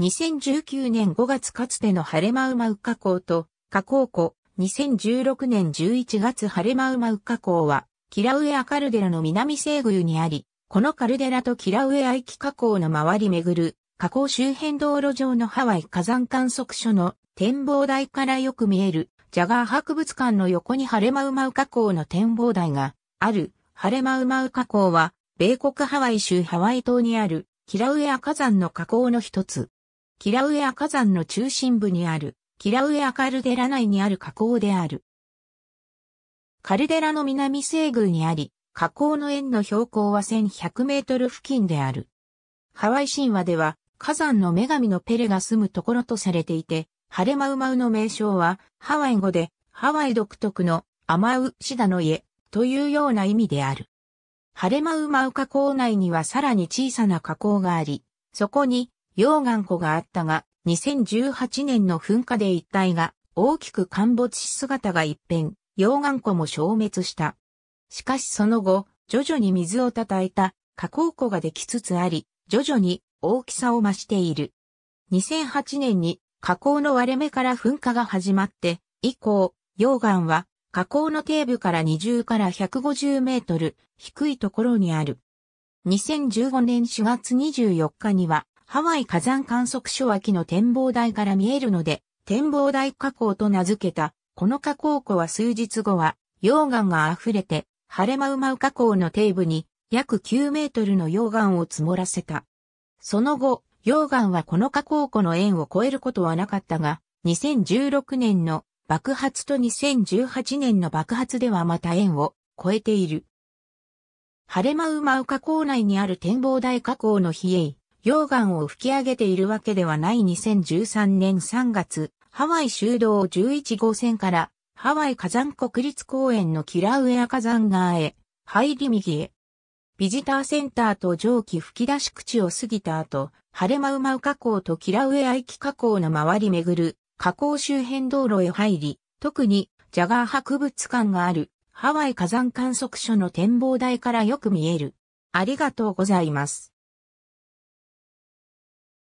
2019年5月かつての晴れ間馬ウ河口と河口湖、2016年11月晴れ間馬ウ河口は、キラウエアカルデラの南西宮にあり、このカルデラとキラウエア駅河口の周り巡る、河口周辺道路上のハワイ火山観測所の展望台からよく見える、ジャガー博物館の横に晴れ間馬ウ河口の展望台がある、晴れ間馬ウ河口は、米国ハワイ州ハワイ島にある、キラウエア火山の河口の一つ。キラウエア火山の中心部にある、キラウエアカルデラ内にある河口である。カルデラの南西宮にあり、河口の円の標高は1100メートル付近である。ハワイ神話では、火山の女神のペレが住むところとされていて、ハレマウマウの名称は、ハワイ語で、ハワイ独特のアマウシダの家というような意味である。ハレマウマウ河口内にはさらに小さな河口があり、そこに溶岩湖があったが、2018年の噴火で一帯が大きく陥没し姿が一変、溶岩湖も消滅した。しかしその後、徐々に水を叩いた河口湖ができつつあり、徐々に大きさを増している。2008年に河口の割れ目から噴火が始まって、以降、溶岩は河口の底部から20から150メートル低いところにある。2015年4月24日にはハワイ火山観測所脇の展望台から見えるので、展望台火口と名付けた、この火口湖は数日後は、溶岩が溢れて、晴れまうまう火口の底部に、約9メートルの溶岩を積もらせた。その後、溶岩はこの火口湖の円を超えることはなかったが、2016年の爆発と2018年の爆発ではまた円を超えている。晴れまうまう火口内にある展望台火口の比叡、溶岩を吹き上げているわけではない2013年3月、ハワイ修道11号線からハワイ火山国立公園のキラウエア火山側へ入り右へ。ビジターセンターと蒸気吹き出し口を過ぎた後、晴れまうまう河口とキラウエア駅河口の周り巡る河口周辺道路へ入り、特にジャガー博物館があるハワイ火山観測所の展望台からよく見える。ありがとうございます。